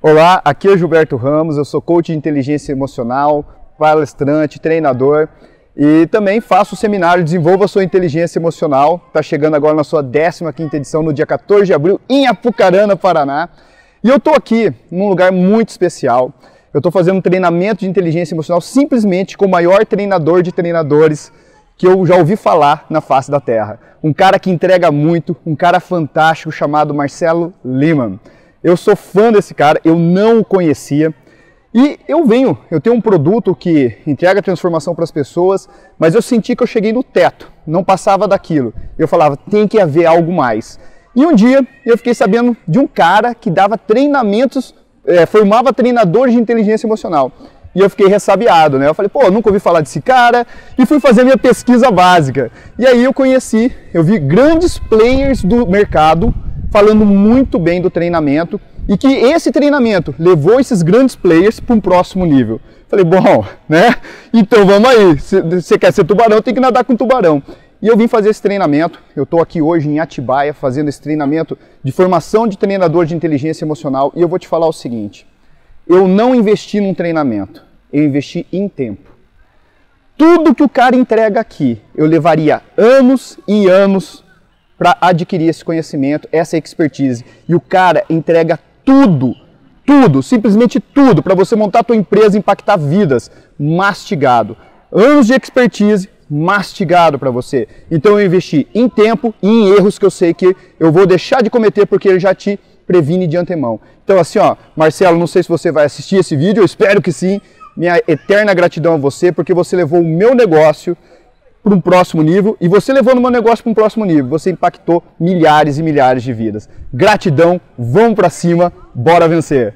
Olá, aqui é Gilberto Ramos, eu sou coach de inteligência emocional, palestrante, treinador e também faço o seminário Desenvolva Sua Inteligência Emocional. Está chegando agora na sua 15ª edição, no dia 14 de abril, em Apucarana, Paraná. E eu estou aqui num lugar muito especial. Eu estou fazendo um treinamento de inteligência emocional simplesmente com o maior treinador de treinadores que eu já ouvi falar na face da Terra. Um cara que entrega muito, um cara fantástico chamado Marcelo Lehmann. Eu sou fã desse cara, eu não o conhecia. E eu venho, eu tenho um produto que entrega transformação para as pessoas, mas eu senti que eu cheguei no teto, não passava daquilo. Eu falava, tem que haver algo mais. E um dia eu fiquei sabendo de um cara que dava treinamentos, é, formava treinadores de inteligência emocional. E eu fiquei ressabiado, né? Eu falei, pô, nunca ouvi falar desse cara. E fui fazer minha pesquisa básica. E aí eu conheci, eu vi grandes players do mercado falando muito bem do treinamento e que esse treinamento levou esses grandes players para um próximo nível. Falei, bom, né? Então vamos aí. Se você quer ser tubarão, tem que nadar com tubarão. E eu vim fazer esse treinamento. Eu estou aqui hoje em Atibaia fazendo esse treinamento de formação de treinador de inteligência emocional. E eu vou te falar o seguinte: eu não investi num treinamento, eu investi em tempo. Tudo que o cara entrega aqui, eu levaria anos e anos para adquirir esse conhecimento, essa expertise. E o cara entrega tudo, tudo, simplesmente tudo, para você montar a tua empresa e impactar vidas, mastigado. Anos de expertise, mastigado para você. Então eu investi em tempo e em erros que eu sei que eu vou deixar de cometer porque ele já te previne de antemão. Então assim, ó, Marcelo, não sei se você vai assistir esse vídeo, eu espero que sim. Minha eterna gratidão a você porque você levou o meu negócio para um próximo nível e você levou no meu negócio para um próximo nível. Você impactou milhares e milhares de vidas. Gratidão, vamos para cima, bora vencer.